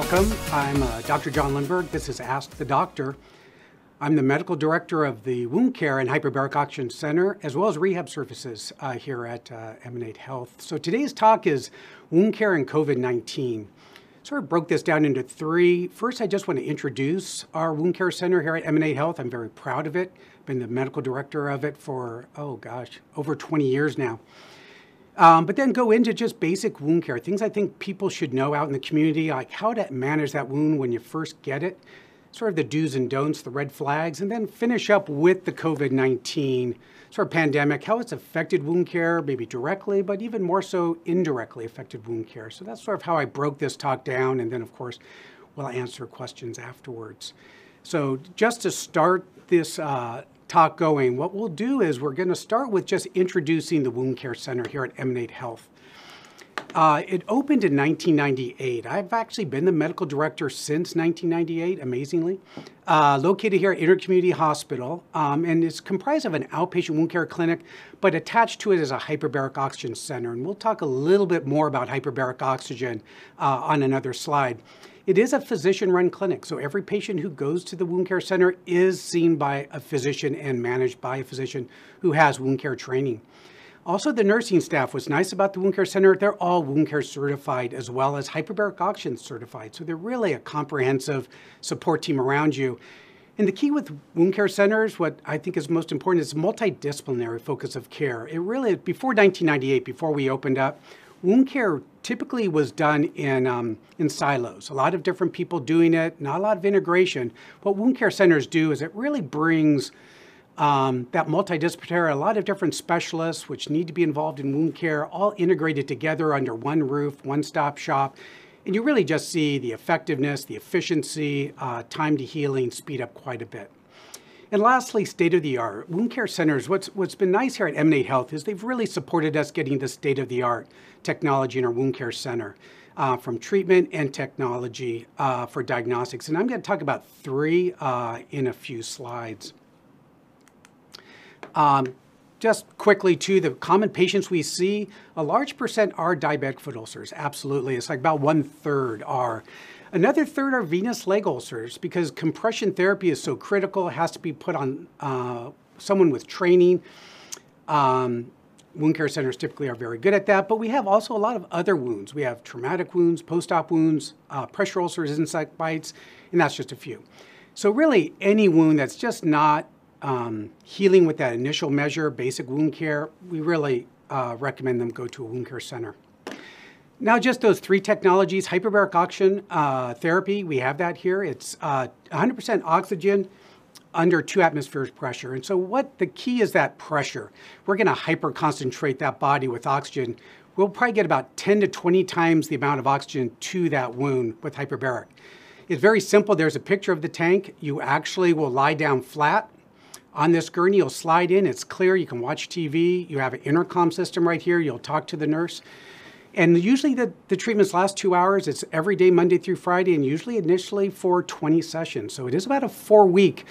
Welcome. I'm uh, Dr. John Lindberg. This is Ask the Doctor. I'm the medical director of the Wound Care and Hyperbaric Oxygen Center, as well as rehab services uh, here at uh, Emanate Health. So today's talk is wound care and COVID 19. Sort of broke this down into three. First, I just want to introduce our wound care center here at Emanate Health. I'm very proud of it. Been the medical director of it for, oh gosh, over 20 years now. Um, but then go into just basic wound care, things I think people should know out in the community, like how to manage that wound when you first get it, sort of the do's and don'ts, the red flags, and then finish up with the COVID 19 sort of pandemic, how it's affected wound care, maybe directly, but even more so indirectly affected wound care. So that's sort of how I broke this talk down, and then, of course, we'll answer questions afterwards. So just to start this uh, talk going, what we'll do is we're going to start with just introducing the Wound Care Center here at Emanate Health. Uh, it opened in 1998. I've actually been the medical director since 1998, amazingly. Uh, located here at Intercommunity Hospital, um, and it's comprised of an outpatient wound care clinic, but attached to it is a hyperbaric oxygen center. And we'll talk a little bit more about hyperbaric oxygen uh, on another slide. It is a physician run clinic, so every patient who goes to the wound care center is seen by a physician and managed by a physician who has wound care training. Also, the nursing staff was nice about the wound care center. They're all wound care certified as well as hyperbaric oxygen certified. So they're really a comprehensive support team around you. And the key with wound care centers, what I think is most important, is multidisciplinary focus of care. It really, before 1998, before we opened up, wound care typically was done in, um, in silos. A lot of different people doing it, not a lot of integration. What wound care centers do is it really brings um, that multidisciplinary, a lot of different specialists which need to be involved in wound care, all integrated together under one roof, one stop shop. And you really just see the effectiveness, the efficiency, uh, time to healing speed up quite a bit. And lastly, state of the art. Wound care centers, what's, what's been nice here at Emanate Health is they've really supported us getting the state of the art technology in our wound care center. Uh, from treatment and technology uh, for diagnostics. And I'm going to talk about three uh, in a few slides. Um, just quickly, too, the common patients we see, a large percent are diabetic foot ulcers. Absolutely. It's like about one third are. Another third are venous leg ulcers because compression therapy is so critical. It has to be put on uh, someone with training. Um, wound care centers typically are very good at that, but we have also a lot of other wounds. We have traumatic wounds, post-op wounds, uh, pressure ulcers, insect bites, and that's just a few. So really, any wound that's just not um, healing with that initial measure, basic wound care, we really uh, recommend them go to a wound care center. Now, just those three technologies, hyperbaric oxygen uh, therapy, we have that here. It's 100% uh, oxygen under two atmospheres pressure. And so what the key is that pressure. We're going to hyper concentrate that body with oxygen. We'll probably get about 10 to 20 times the amount of oxygen to that wound with hyperbaric. It's very simple. There's a picture of the tank. You actually will lie down flat on this gurney. You'll slide in. It's clear. You can watch TV. You have an intercom system right here. You'll talk to the nurse. And usually the, the treatments last two hours. It's every day, Monday through Friday, and usually initially for 20 sessions. So it is about a four week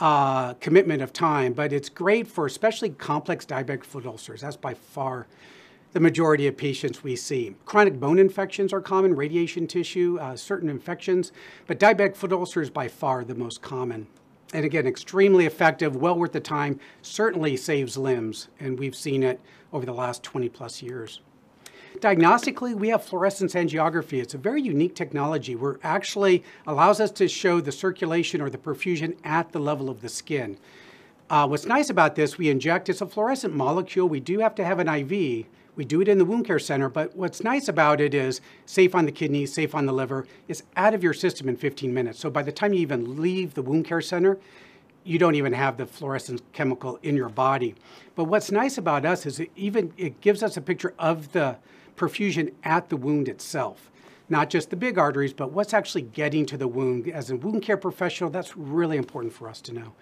uh, commitment of time, but it's great for especially complex diabetic foot ulcers. That's by far the majority of patients we see. Chronic bone infections are common, radiation tissue, uh, certain infections, but diabetic foot ulcers by far the most common. And again, extremely effective, well worth the time, certainly saves limbs, and we've seen it over the last 20 plus years. Diagnostically, we have fluorescence angiography. It's a very unique technology where actually allows us to show the circulation or the perfusion at the level of the skin. Uh, what's nice about this, we inject, it's a fluorescent molecule. We do have to have an IV. We do it in the wound care center, but what's nice about it is safe on the kidneys, safe on the liver. It's out of your system in 15 minutes. So by the time you even leave the wound care center, you don't even have the fluorescent chemical in your body. But what's nice about us is it even it gives us a picture of the perfusion at the wound itself. Not just the big arteries, but what's actually getting to the wound. As a wound care professional, that's really important for us to know.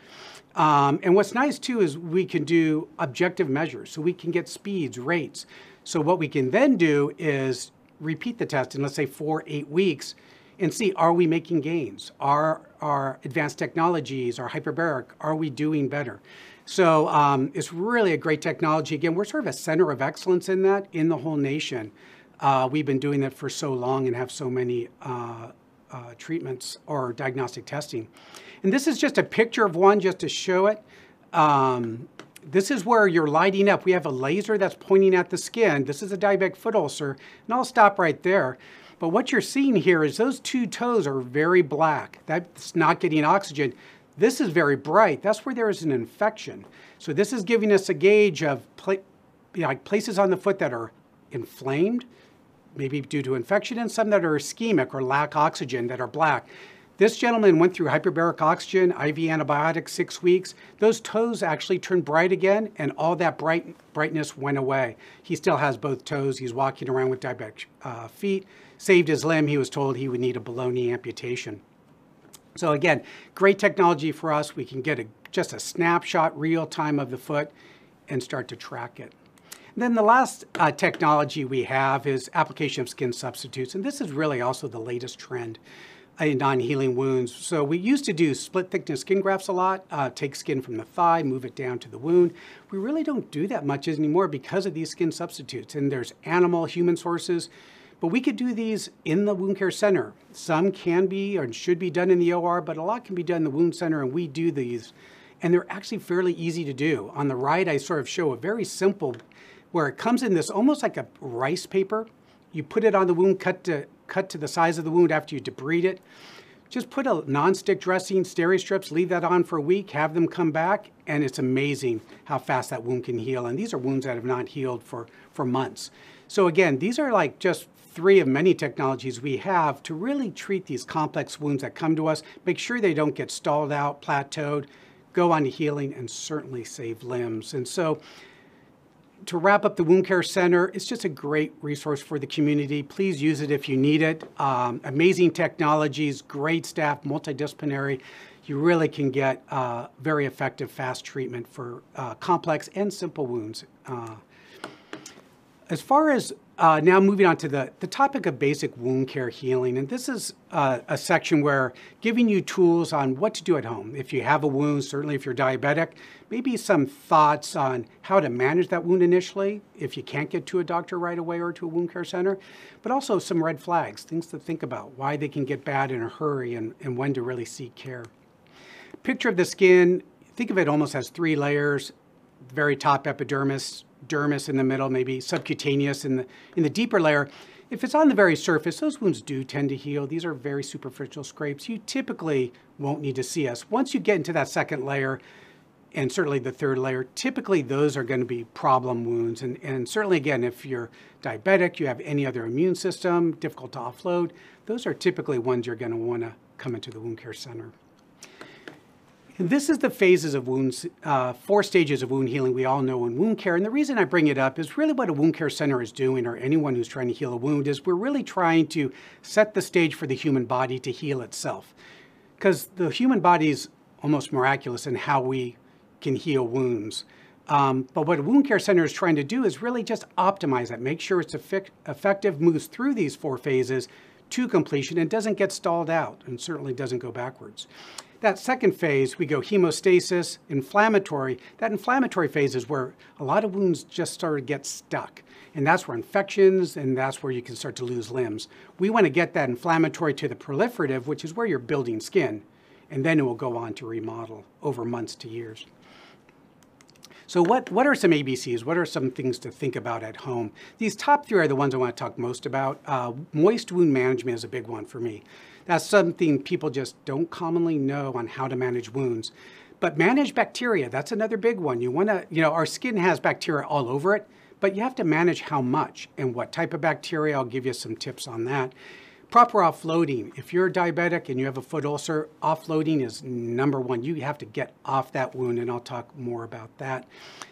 Um, and what's nice too is we can do objective measures. So we can get speeds, rates. So what we can then do is repeat the test in, let's say, four, eight weeks and see are we making gains? Are our advanced technologies, our hyperbaric, are we doing better? So um, it's really a great technology. Again, we're sort of a center of excellence in that in the whole nation. Uh, we've been doing that for so long and have so many uh, uh, treatments or diagnostic testing. And this is just a picture of one just to show it. Um, this is where you're lighting up. We have a laser that's pointing at the skin. This is a diabetic foot ulcer, and I'll stop right there. But what you're seeing here is those two toes are very black. That's not getting oxygen. This is very bright. That's where there is an infection. So this is giving us a gauge of pla like places on the foot that are inflamed, maybe due to infection, and some that are ischemic or lack oxygen that are black. This gentleman went through hyperbaric oxygen, IV antibiotics, six weeks. Those toes actually turned bright again, and all that bright, brightness went away. He still has both toes. He's walking around with diabetic uh, feet. Saved his limb. He was told he would need a below knee amputation. So again, great technology for us. We can get a, just a snapshot real time of the foot and start to track it. And then the last uh, technology we have is application of skin substitutes. And this is really also the latest trend in non-healing wounds. So we used to do split thickness skin grafts a lot, uh, take skin from the thigh, move it down to the wound. We really don't do that much anymore because of these skin substitutes. And there's animal, human sources, but we could do these in the wound care center. Some can be or should be done in the OR, but a lot can be done in the wound center, and we do these. And they're actually fairly easy to do. On the right, I sort of show a very simple, where it comes in this almost like a rice paper. You put it on the wound, cut to cut to the size of the wound after you debride it. Just put a non-stick dressing, steri-strips, leave that on for a week, have them come back, and it's amazing how fast that wound can heal. And these are wounds that have not healed for, for months. So again, these are like just three of many technologies we have to really treat these complex wounds that come to us, make sure they don't get stalled out, plateaued, go on to healing, and certainly save limbs. And so to wrap up the Wound Care Center, it's just a great resource for the community. Please use it if you need it. Um, amazing technologies, great staff, multidisciplinary. You really can get uh, very effective, fast treatment for uh, complex and simple wounds. Uh, as far as uh, now moving on to the, the topic of basic wound care healing, and this is uh, a section where giving you tools on what to do at home. If you have a wound, certainly if you're diabetic, maybe some thoughts on how to manage that wound initially if you can't get to a doctor right away or to a wound care center, but also some red flags, things to think about, why they can get bad in a hurry and, and when to really seek care. Picture of the skin, think of it almost as three layers, very top epidermis, dermis in the middle, maybe subcutaneous in the, in the deeper layer. If it's on the very surface, those wounds do tend to heal. These are very superficial scrapes. You typically won't need to see us. Once you get into that second layer, and certainly the third layer, typically those are going to be problem wounds. And, and certainly, again, if you're diabetic, you have any other immune system, difficult to offload, those are typically ones you're going to want to come into the wound care center. This is the phases of wounds, uh, four stages of wound healing we all know in wound care. And the reason I bring it up is really what a wound care center is doing, or anyone who's trying to heal a wound, is we're really trying to set the stage for the human body to heal itself. Because the human body is almost miraculous in how we can heal wounds. Um, but what a wound care center is trying to do is really just optimize it, make sure it's effective, moves through these four phases to completion, and doesn't get stalled out, and certainly doesn't go backwards. That second phase, we go hemostasis, inflammatory. That inflammatory phase is where a lot of wounds just start to get stuck. And that's where infections, and that's where you can start to lose limbs. We want to get that inflammatory to the proliferative, which is where you're building skin. And then it will go on to remodel over months to years. So what, what are some ABCs? What are some things to think about at home? These top three are the ones I want to talk most about. Uh, moist wound management is a big one for me. That's something people just don't commonly know on how to manage wounds. But manage bacteria, that's another big one. You want to, you know, our skin has bacteria all over it, but you have to manage how much and what type of bacteria. I'll give you some tips on that. Proper offloading. If you're a diabetic and you have a foot ulcer, offloading is number one. You have to get off that wound, and I'll talk more about that.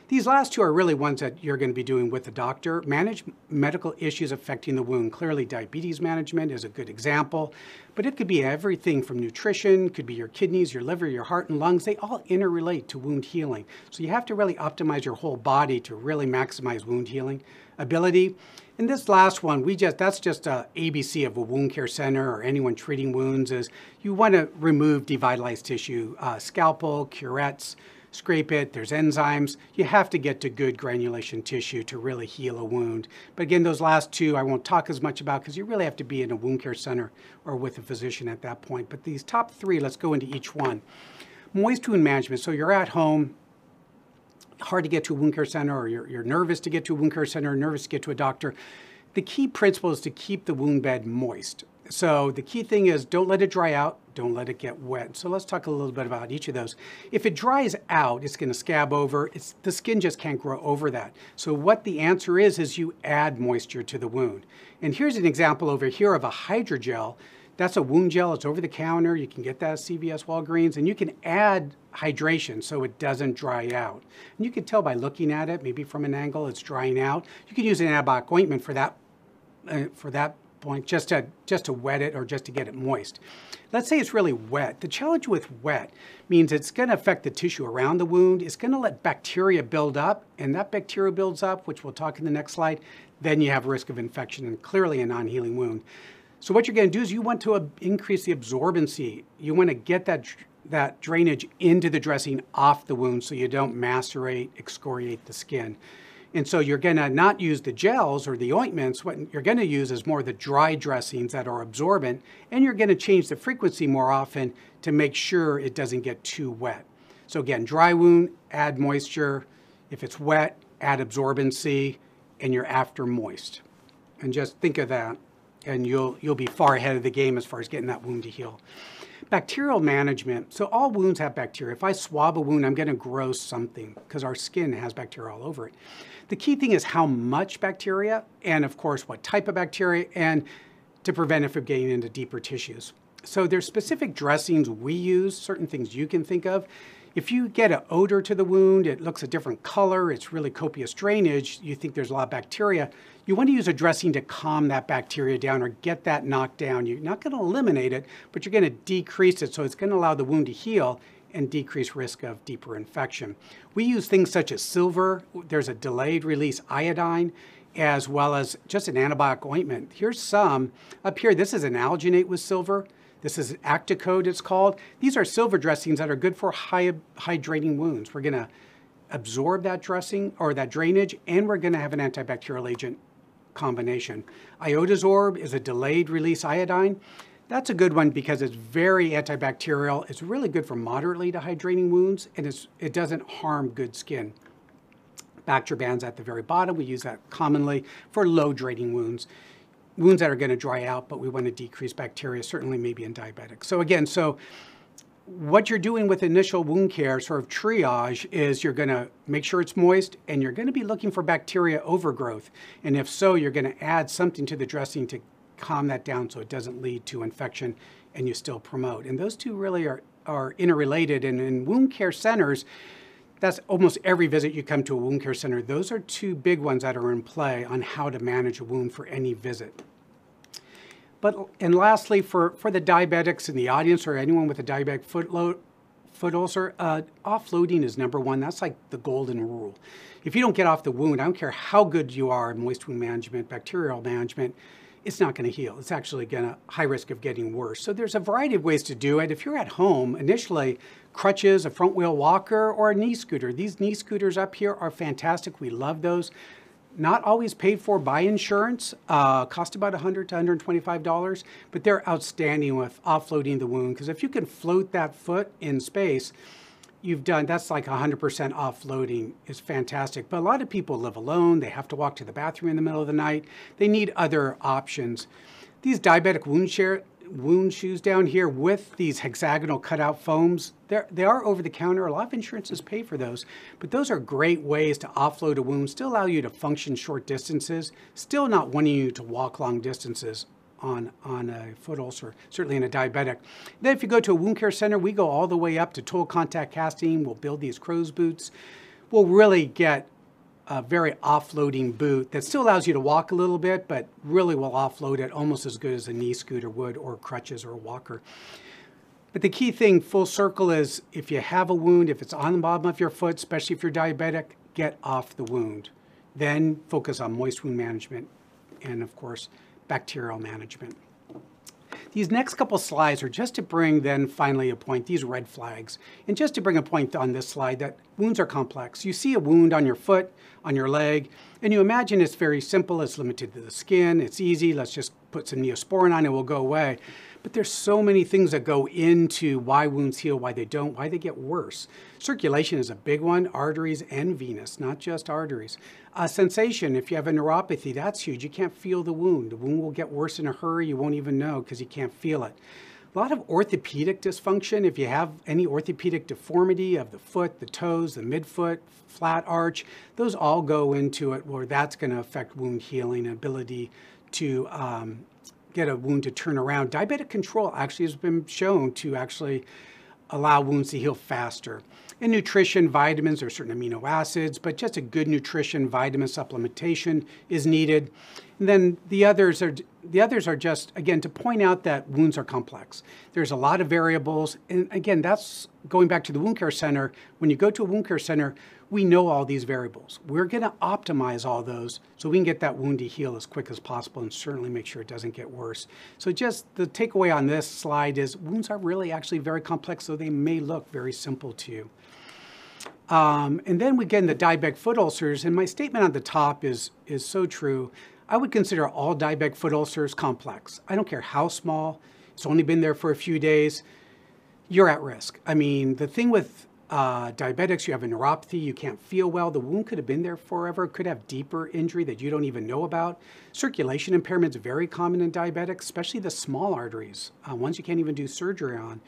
These last two are really ones that you're going to be doing with the doctor. Manage medical issues affecting the wound. Clearly, diabetes management is a good example, but it could be everything from nutrition, could be your kidneys, your liver, your heart, and lungs. They all interrelate to wound healing. So you have to really optimize your whole body to really maximize wound healing ability. And this last one, we just that's just a ABC of a wound care center or anyone treating wounds is you want to remove devitalized tissue, uh, scalpel, curettes, scrape it, there's enzymes. You have to get to good granulation tissue to really heal a wound. But again, those last two I won't talk as much about because you really have to be in a wound care center or with a physician at that point. But these top three, let's go into each one. Moist wound management. So you're at home, hard to get to a wound care center, or you're, you're nervous to get to a wound care center, nervous to get to a doctor. The key principle is to keep the wound bed moist. So the key thing is don't let it dry out, don't let it get wet. So let's talk a little bit about each of those. If it dries out, it's going to scab over. It's, the skin just can't grow over that. So what the answer is, is you add moisture to the wound. And here's an example over here of a hydrogel. That's a wound gel. It's over the counter. You can get that at CVS Walgreens, and you can add hydration so it doesn't dry out. And you can tell by looking at it, maybe from an angle, it's drying out. You can use an antibiotic ointment for that, uh, for that point just to, just to wet it or just to get it moist. Let's say it's really wet. The challenge with wet means it's going to affect the tissue around the wound. It's going to let bacteria build up, and that bacteria builds up, which we'll talk in the next slide. Then you have risk of infection and clearly a non-healing wound. So what you're going to do is you want to uh, increase the absorbency. You want to get that that drainage into the dressing off the wound so you don't macerate, excoriate the skin. And so you're going to not use the gels or the ointments. What you're going to use is more the dry dressings that are absorbent, and you're going to change the frequency more often to make sure it doesn't get too wet. So again, dry wound, add moisture. If it's wet, add absorbency, and you're after moist. And just think of that, and you'll you'll be far ahead of the game as far as getting that wound to heal. Bacterial management. So all wounds have bacteria. If I swab a wound, I'm going to grow something because our skin has bacteria all over it. The key thing is how much bacteria, and of course, what type of bacteria, and to prevent it from getting into deeper tissues. So there's specific dressings we use, certain things you can think of. If you get an odor to the wound, it looks a different color, it's really copious drainage, you think there's a lot of bacteria, you want to use a dressing to calm that bacteria down or get that knocked down. You're not going to eliminate it, but you're going to decrease it so it's going to allow the wound to heal and decrease risk of deeper infection. We use things such as silver, there's a delayed release iodine, as well as just an antibiotic ointment. Here's some. Up here, this is an alginate with silver. This is Acticoat, it's called. These are silver dressings that are good for high, hydrating wounds. We're going to absorb that dressing or that drainage, and we're going to have an antibacterial agent combination. Iodosorb is a delayed release iodine. That's a good one because it's very antibacterial. It's really good for moderately to hydrating wounds, and it doesn't harm good skin. Bactroban's at the very bottom. We use that commonly for low draining wounds. Wounds that are going to dry out, but we want to decrease bacteria, certainly maybe in diabetics. So again, so what you're doing with initial wound care, sort of triage, is you're going to make sure it's moist and you're going to be looking for bacteria overgrowth. And if so, you're going to add something to the dressing to calm that down so it doesn't lead to infection and you still promote. And those two really are, are interrelated. And in wound care centers, that's almost every visit you come to a wound care center. Those are two big ones that are in play on how to manage a wound for any visit. But and lastly, for, for the diabetics in the audience or anyone with a diabetic foot, load, foot ulcer, uh, offloading is number one. That's like the golden rule. If you don't get off the wound, I don't care how good you are in moist wound management, bacterial management, it's not going to heal. It's actually going to high risk of getting worse. So there's a variety of ways to do it. If you're at home, initially, crutches, a front wheel walker, or a knee scooter. These knee scooters up here are fantastic. We love those. Not always paid for by insurance, uh, cost about 100 to $125, but they're outstanding with offloading the wound. Because if you can float that foot in space, you've done that's like 100% offloading is fantastic. But a lot of people live alone. They have to walk to the bathroom in the middle of the night. They need other options. These diabetic wound share wound shoes down here with these hexagonal cutout foams they're, they are over the counter a lot of insurances pay for those but those are great ways to offload a wound still allow you to function short distances still not wanting you to walk long distances on, on a foot ulcer, certainly in a diabetic. Then if you go to a wound care center, we go all the way up to total contact casting. We'll build these crow's boots. We'll really get a very offloading boot that still allows you to walk a little bit, but really will offload it almost as good as a knee scooter would or crutches or a walker. But the key thing, full circle, is if you have a wound, if it's on the bottom of your foot, especially if you're diabetic, get off the wound. Then focus on moist wound management and, of course, bacterial management. These next couple slides are just to bring then finally a point, these red flags, and just to bring a point on this slide that wounds are complex. You see a wound on your foot, on your leg, and you imagine it's very simple, it's limited to the skin, it's easy, let's just put some neosporin on it, it will go away. But there's so many things that go into why wounds heal, why they don't, why they get worse. Circulation is a big one, arteries and venous, not just arteries. Uh, sensation, if you have a neuropathy, that's huge. You can't feel the wound. The wound will get worse in a hurry. You won't even know because you can't feel it. A lot of orthopedic dysfunction. If you have any orthopedic deformity of the foot, the toes, the midfoot, flat arch, those all go into it where that's going to affect wound healing ability to um, get a wound to turn around. Diabetic control actually has been shown to actually allow wounds to heal faster. And nutrition, vitamins, or certain amino acids, but just a good nutrition, vitamin supplementation is needed. And then the others are the others are just again to point out that wounds are complex. There's a lot of variables, and again, that's going back to the wound care center. When you go to a wound care center, we know all these variables. We're going to optimize all those so we can get that wound to heal as quick as possible and certainly make sure it doesn't get worse. So just the takeaway on this slide is wounds are really actually very complex, so they may look very simple to you. Um, and then we get into diabetic foot ulcers, and my statement on the top is, is so true. I would consider all diabetic foot ulcers complex. I don't care how small, it's only been there for a few days, you're at risk. I mean, the thing with uh, diabetics, you have a neuropathy, you can't feel well. The wound could have been there forever, could have deeper injury that you don't even know about. Circulation impairment is very common in diabetics, especially the small arteries, uh, ones you can't even do surgery on.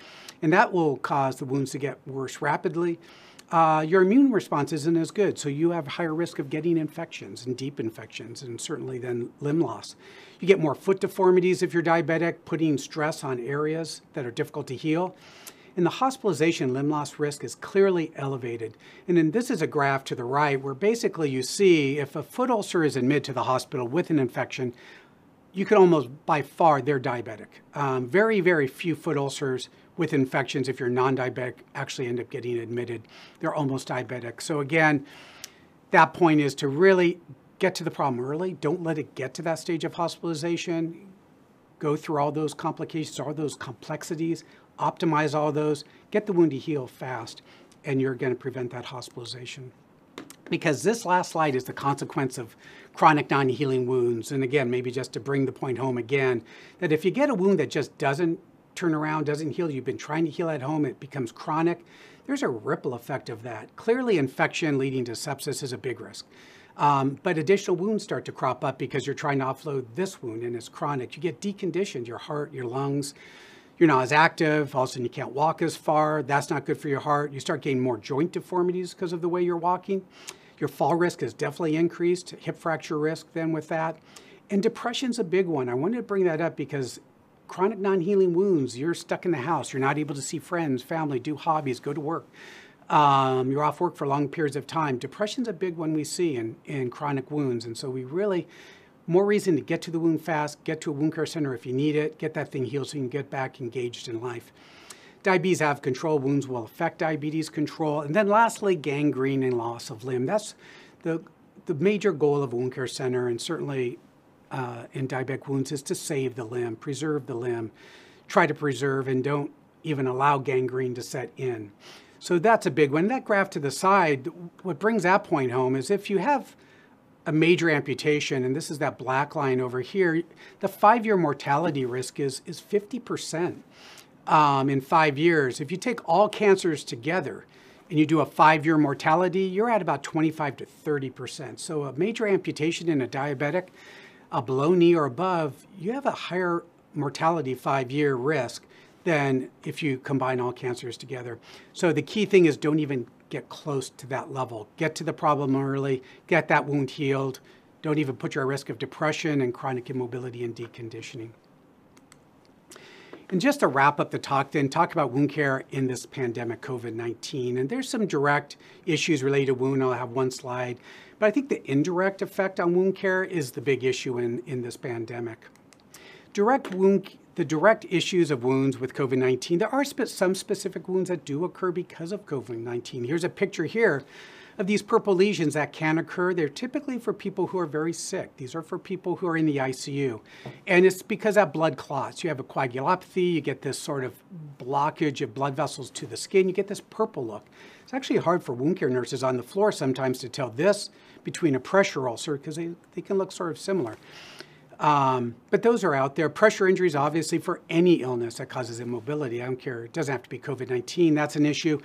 And that will cause the wounds to get worse rapidly. Uh, your immune response isn't as good, so you have higher risk of getting infections and deep infections, and certainly then limb loss. You get more foot deformities if you're diabetic, putting stress on areas that are difficult to heal. And the hospitalization limb loss risk is clearly elevated. And then this is a graph to the right where basically you see if a foot ulcer is admitted to the hospital with an infection, you could almost by far, they're diabetic. Um, very, very few foot ulcers with infections, if you're non diabetic, actually end up getting admitted. They're almost diabetic. So, again, that point is to really get to the problem early. Don't let it get to that stage of hospitalization. Go through all those complications, all those complexities, optimize all those, get the wound to heal fast, and you're going to prevent that hospitalization. Because this last slide is the consequence of chronic non healing wounds. And again, maybe just to bring the point home again, that if you get a wound that just doesn't turn around, doesn't heal, you've been trying to heal at home, it becomes chronic, there's a ripple effect of that. Clearly, infection leading to sepsis is a big risk. Um, but additional wounds start to crop up because you're trying to offload this wound and it's chronic. You get deconditioned, your heart, your lungs, you're not as active. All of a sudden, you can't walk as far. That's not good for your heart. You start getting more joint deformities because of the way you're walking. Your fall risk is definitely increased, hip fracture risk then with that. And depression's a big one. I wanted to bring that up because chronic non-healing wounds, you're stuck in the house, you're not able to see friends, family, do hobbies, go to work. Um, you're off work for long periods of time. Depression's a big one we see in, in chronic wounds. And so we really more reason to get to the wound fast, get to a wound care center if you need it, get that thing healed so you can get back engaged in life. Diabetes out of control wounds will affect diabetes control. And then lastly, gangrene and loss of limb. That's the, the major goal of a wound care center and certainly uh, in diabetic wounds is to save the limb, preserve the limb, try to preserve and don't even allow gangrene to set in. So that's a big one. That graph to the side, what brings that point home is if you have a major amputation, and this is that black line over here, the five-year mortality risk is, is 50% um, in five years. If you take all cancers together and you do a five-year mortality, you're at about 25 to 30%. So a major amputation in a diabetic, a below knee or above, you have a higher mortality five-year risk than if you combine all cancers together. So the key thing is don't even get close to that level. Get to the problem early, get that wound healed. Don't even put you at risk of depression and chronic immobility and deconditioning. And just to wrap up the talk, then talk about wound care in this pandemic, COVID 19. And there's some direct issues related to wound. I'll have one slide. But I think the indirect effect on wound care is the big issue in, in this pandemic. Direct wound the direct issues of wounds with COVID 19, there are spe- some specific wounds that do occur because of COVID 19. Here's a picture here of these purple lesions that can occur, they're typically for people who are very sick. These are for people who are in the ICU. And it's because that blood clots. You have a coagulopathy, you get this sort of blockage of blood vessels to the skin, you get this purple look. It's actually hard for wound care nurses on the floor sometimes to tell this between a pressure ulcer because they, they can look sort of similar. Um, but those are out there. Pressure injuries, obviously, for any illness that causes immobility. I don't care. It doesn't have to be COVID 19. That's an issue.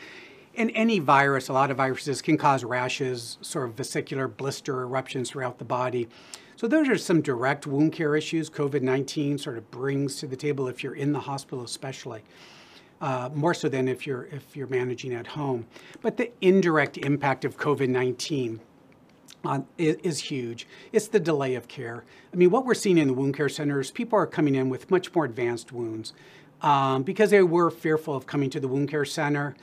And any virus, a lot of viruses can cause rashes, sort of vesicular blister eruptions throughout the body. So those are some direct wound care issues COVID 19 sort of brings to the table if you're in the hospital, especially. Uh, more so than if you're if you're managing at home. But the indirect impact of COVID-19 is, is, huge. It's the delay of care. I mean, what we're seeing in the wound care centers, people are coming in with much more advanced wounds um, because they were fearful of coming to the wound care center.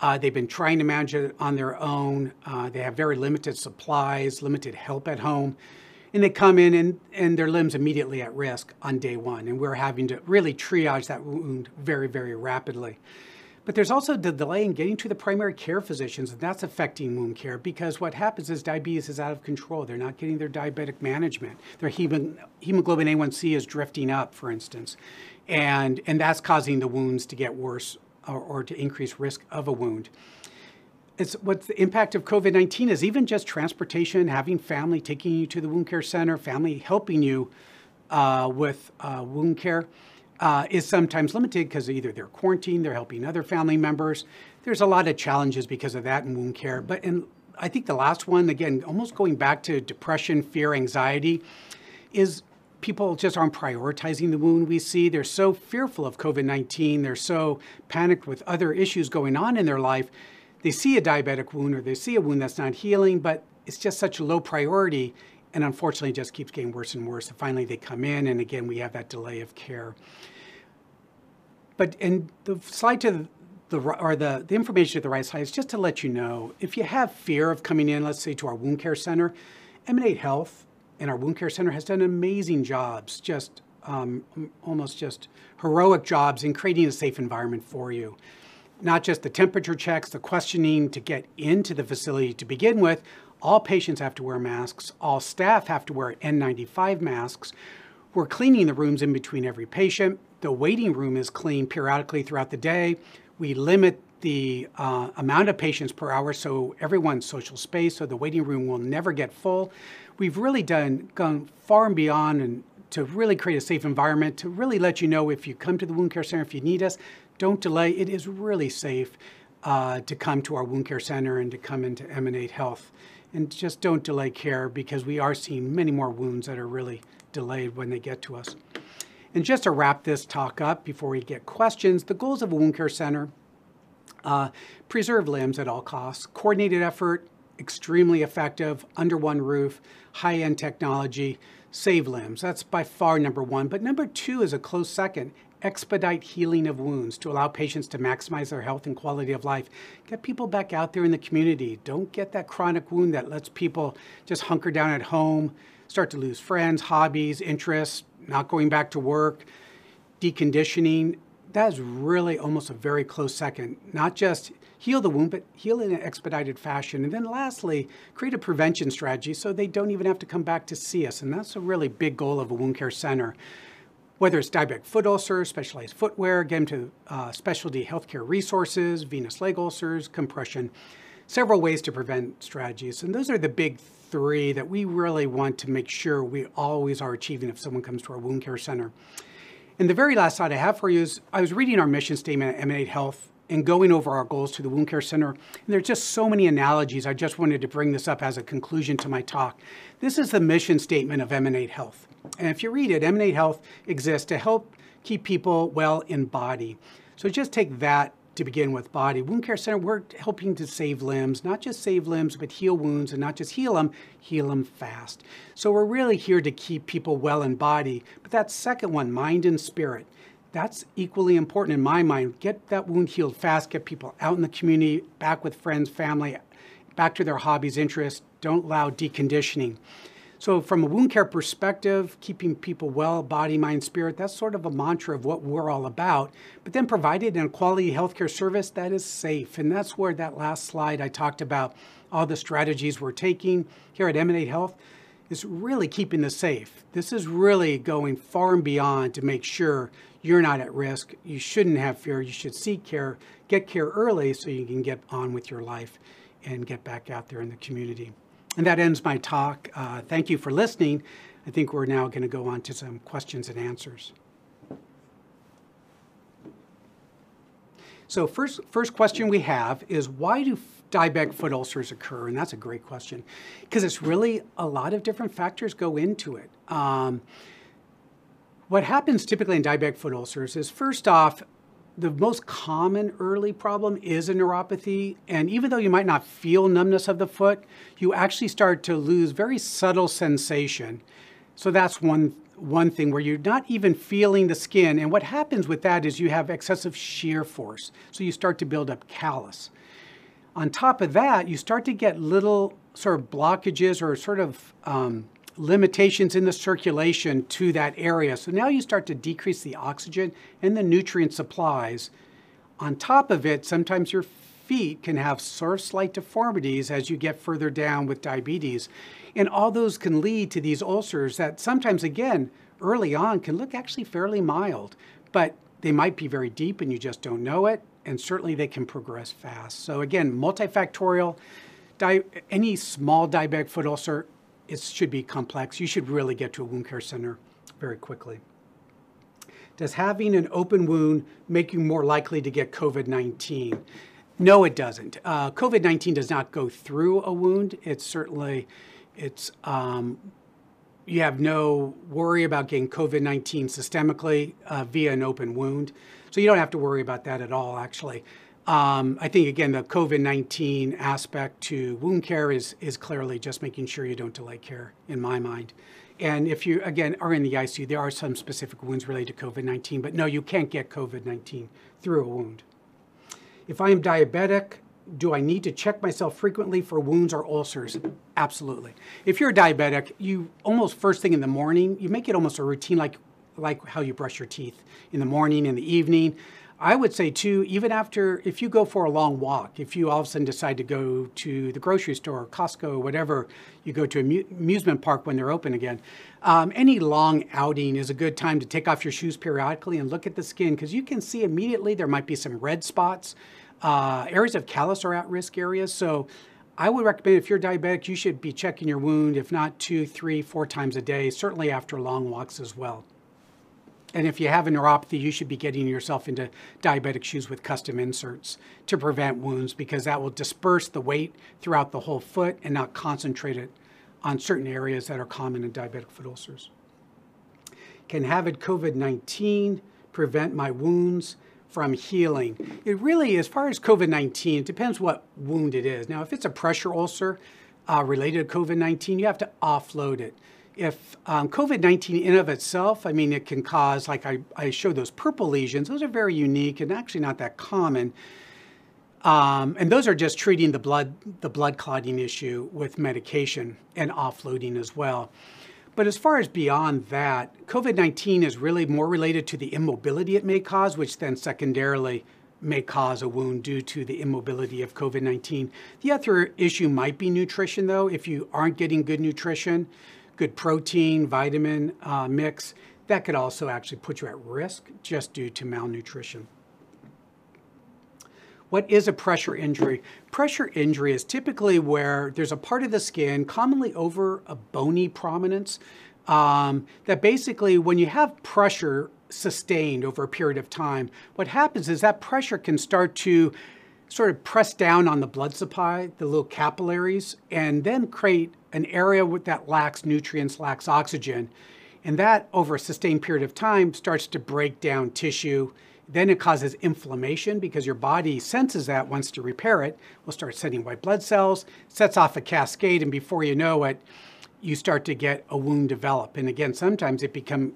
Uh, they've been trying to manage it on their own. Uh, they have very limited supplies, limited help at home. And they come in and, and their limbs immediately at risk on day one. And we're having to really triage that wound very, very rapidly. But there's also the delay in getting to the primary care physicians, and that's affecting wound care because what happens is diabetes is out of control. They're not getting their diabetic management. Their hemoglobin A1C is drifting up, for instance, and, and that's causing the wounds to get worse or, or to increase risk of a wound. It's what the impact of COVID 19 is even just transportation, having family taking you to the wound care center, family helping you uh, with uh, wound care. Uh, is sometimes limited because either they're quarantined, they're helping other family members. There's a lot of challenges because of that in wound care. But in, I think the last one, again, almost going back to depression, fear, anxiety, is people just aren't prioritizing the wound we see. They're so fearful of COVID 19. They're so panicked with other issues going on in their life. They see a diabetic wound or they see a wound that's not healing, but it's just such a low priority. And unfortunately, it just keeps getting worse and worse. And finally, they come in, and again, we have that delay of care. But in the slide to the or the, the information at the right side is just to let you know if you have fear of coming in, let's say to our wound care center, Emanate Health and our wound care center has done amazing jobs, just um, almost just heroic jobs in creating a safe environment for you. Not just the temperature checks, the questioning to get into the facility to begin with. All patients have to wear masks. All staff have to wear N95 masks. We're cleaning the rooms in between every patient. The waiting room is cleaned periodically throughout the day. We limit the uh, amount of patients per hour so everyone's social space so the waiting room will never get full we've really done gone far and beyond and to really create a safe environment to really let you know if you come to the wound care center if you need us don't delay it is really safe uh, to come to our wound care center and to come into emanate health and just don't delay care because we are seeing many more wounds that are really delayed when they get to us and just to wrap this talk up before we get questions the goals of a wound care center uh, preserve limbs at all costs coordinated effort extremely effective, under one roof, high end technology, save limbs. That's by far number one. But number two is a close second expedite healing of wounds to allow patients to maximize their health and quality of life. Get people back out there in the community. Don't get that chronic wound that lets people just hunker down at home, start to lose friends, hobbies, interests, not going back to work, deconditioning. That is really almost a very close second. Not just heal the wound, but heal in an expedited fashion. And then lastly, create a prevention strategy so they don't even have to come back to see us. And that's a really big goal of a wound care center. Whether it's diabetic foot ulcers, specialized footwear, get to uh, specialty healthcare resources, venous leg ulcers, compression, several ways to prevent strategies. And those are the big three that we really want to make sure we always are achieving if someone comes to our wound care center. And the very last slide I have for you is I was reading our mission statement at Emanate Health and going over our goals to the Wound Care Center. And there's just so many analogies. I just wanted to bring this up as a conclusion to my talk. This is the mission statement of Emanate Health. And if you read it, Emanate Health exists to help keep people well in body. So just take that to begin with body. Wound Care Center, we're helping to save limbs, not just save limbs, but heal wounds and not just heal them, heal them fast. So we're really here to keep people well in body. But that second one, mind and spirit, that's equally important in my mind. Get that wound healed fast, get people out in the community, back with friends, family, back to their hobbies, interests. Don't allow deconditioning. So, from a wound care perspective, keeping people well, body, mind, spirit, that's sort of a mantra of what we're all about. But then provided in a quality healthcare service that is safe. And that's where that last slide I talked about all the strategies we're taking here at Emanate Health is really keeping this safe. This is really going far and beyond to make sure you're not at risk. You shouldn't have fear. You should seek care, get care early so you can get on with your life and get back out there in the community. And that ends my talk. Uh, thank you for listening. I think we're now going to go on to some questions and answers. So first, first question we have is why do diabetic foot ulcers occur? And that's a great question because it's really a lot of different factors go into it. Um, what happens typically in diabetic foot ulcers is first off, the most common early problem is a neuropathy. And even though you might not feel numbness of the foot, you actually start to lose very subtle sensation. So that's one, one thing where you're not even feeling the skin. And what happens with that is you have excessive shear force. So you start to build up callus. On top of that, you start to get little sort of blockages or sort of um, limitations in the circulation to that area. So now you start to decrease the oxygen and the nutrient supplies. On top of it, sometimes your feet can have sort of slight deformities as you get further down with diabetes. And all those can lead to these ulcers that sometimes, again, early on can look actually fairly mild, but they might be very deep and you just don't know it. And certainly they can progress fast. So, again, multifactorial. Any small diabetic foot ulcer it should be complex. You should really get to a wound care center very quickly. Does having an open wound make you more likely to get COVID 19? No, it doesn't. Uh, COVID 19 does not go through a wound. It's certainly, it's, um, you have no worry about getting COVID 19 systemically uh, via an open wound. So you don't have to worry about that at all, actually. Um, I think again the COVID nineteen aspect to wound care is is clearly just making sure you don't delay care in my mind. And if you again are in the ICU, there are some specific wounds related to COVID nineteen, but no, you can't get COVID nineteen through a wound. If I am diabetic, do I need to check myself frequently for wounds or ulcers? Absolutely. If you're a diabetic, you almost first thing in the morning, you make it almost a routine like like how you brush your teeth in the morning in the evening. I would say too, even after, if you go for a long walk, if you all of a sudden decide to go to the grocery store, Costco, whatever, you go to an amusement park when they're open again, um, any long outing is a good time to take off your shoes periodically and look at the skin because you can see immediately there might be some red spots. Uh, areas of callus are at risk areas. So I would recommend if you're diabetic, you should be checking your wound, if not two, three, four times a day, certainly after long walks as well. And if you have a neuropathy, you should be getting yourself into diabetic shoes with custom inserts to prevent wounds because that will disperse the weight throughout the whole foot and not concentrate it on certain areas that are common in diabetic foot ulcers. Can having COVID 19 prevent my wounds from healing? It really, as far as COVID 19, it depends what wound it is. Now, if it's a pressure ulcer uh, related to COVID 19, you have to offload it if um, COVID 19 in of itself, I mean, it can cause, like I, I showed those purple lesions, those are very unique and actually not that common. Um, and those are just treating the blood, the blood clotting issue with medication and offloading as well. But as far as beyond that, COVID 19 is really more related to the immobility it may cause, which then secondarily may cause a wound due to the immobility of COVID 19. The other issue might be nutrition, though. If you aren't getting good nutrition, good protein, vitamin uh, mix, that could also actually put you at risk just due to malnutrition. What is a pressure injury? Pressure injury is typically where there's a part of the skin, commonly over a bony prominence, um, that basically, when you have pressure sustained over a period of time, what happens is that pressure can start to sort of press down on the blood supply, the little capillaries, and then create an area that lacks nutrients, lacks oxygen. And that, over a sustained period of time, starts to break down tissue. Then it causes inflammation because your body senses that, wants to repair it, will start sending white blood cells, sets off a cascade, and before you know it, you start to get a wound develop. And again, sometimes it becomes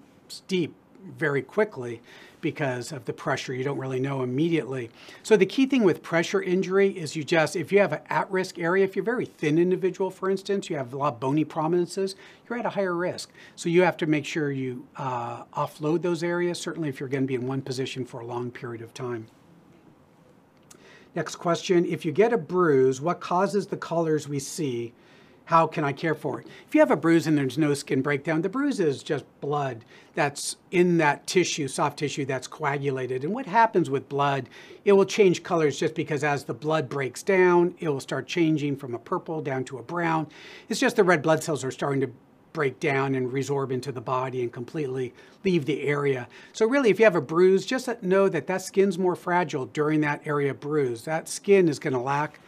deep very quickly because of the pressure. You don't really know immediately. So the key thing with pressure injury is you just, if you have an at-risk area, if you're a very thin individual, for instance, you have a lot of bony prominences, you're at a higher risk. So you have to make sure you uh, offload those areas, certainly if you're going to be in one position for a long period of time. Next question, if you get a bruise, what causes the colors we see how can I care for it? If you have a bruise and there's no skin breakdown, the bruise is just blood that's in that tissue, soft tissue that's coagulated. And what happens with blood, it will change colors just because as the blood breaks down, it will start changing from a purple down to a brown. It's just the red blood cells are starting to break down and resorb into the body and completely leave the area. So really, if you have a bruise, just know that that skin's more fragile during that area bruise. That skin is going to lack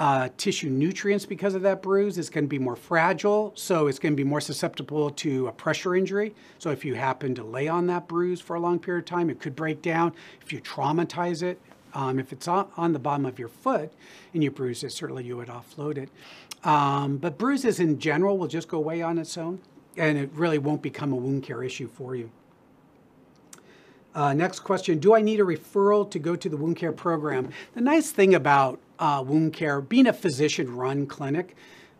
uh, tissue nutrients because of that bruise. It's going to be more fragile, so it's going to be more susceptible to a pressure injury. So if you happen to lay on that bruise for a long period of time, it could break down. If you traumatize it, um, if it's on, the bottom of your foot and you bruise it, certainly you would offload it. Um, but bruises in general will just go away on its own, and it really won't become a wound care issue for you. Uh, next question, do I need a referral to go to the wound care program? The nice thing about uh, wound care, being a physician-run clinic,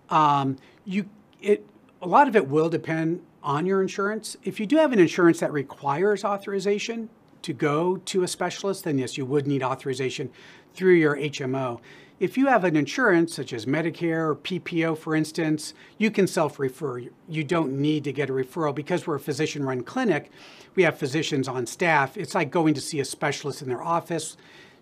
um, you it a lot of it will depend on your insurance. If you do have an insurance that requires authorization to go to a specialist, then yes, you would need authorization through your HMO. If you have an insurance such as Medicare or PPO, for instance, you can self-refer. You don't need to get a referral because we're a physician-run clinic. We have physicians on staff. It's like going to see a specialist in their office.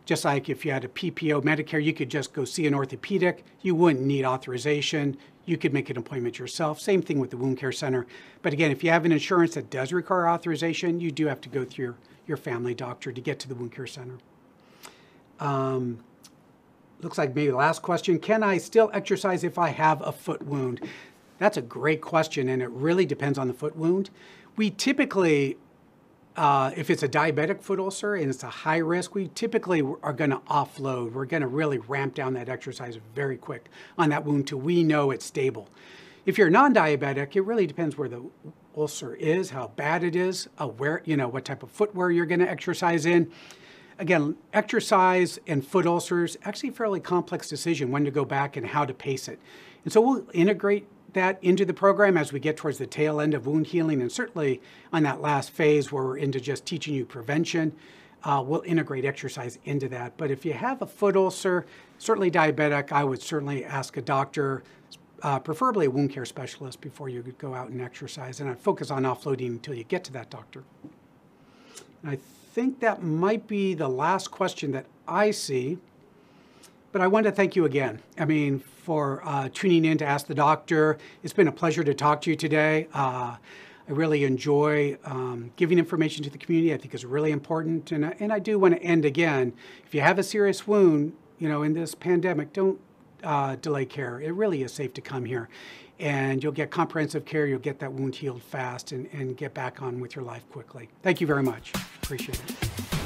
Just like if you had a PPO Medicare, you could just go see an orthopedic. You wouldn't need authorization. You could make an appointment yourself. Same thing with the wound care center. But again, if you have an insurance that does require authorization, you do have to go through your, family doctor to get to the wound care center. Um, looks like maybe the last question. Can I still exercise if I have a foot wound? That's a great question, and it really depends on the foot wound. We typically uh, if it's a diabetic foot ulcer and it's a high risk, we typically are going to offload. We're going to really ramp down that exercise very quick on that wound till we know it's stable. If you're non-diabetic, it really depends where the ulcer is, how bad it is, uh, where you know what type of footwear you're going to exercise in. Again, exercise and foot ulcers actually a fairly complex decision when to go back and how to pace it. And so we'll integrate that into the program as we get towards the tail end of wound healing and certainly on that last phase where we're into just teaching you prevention. Uh, we'll integrate exercise into that. But if you have a foot ulcer, certainly diabetic, I would certainly ask a doctor, uh, preferably a wound care specialist, before you go out and exercise. And I'd focus on offloading until you get to that doctor. And I think that might be the last question that I see. But I want to thank you again. I mean, for uh, tuning in to Ask the Doctor. It's been a pleasure to talk to you today. Uh, I really enjoy um, giving information to the community. I think is really important, and and I do want to end again. If you have a serious wound, you know, in this pandemic, don't uh, delay care. It really is safe to come here, and you'll get comprehensive care. You'll get that wound healed fast, and and get back on with your life quickly. Thank you very much. Appreciate it.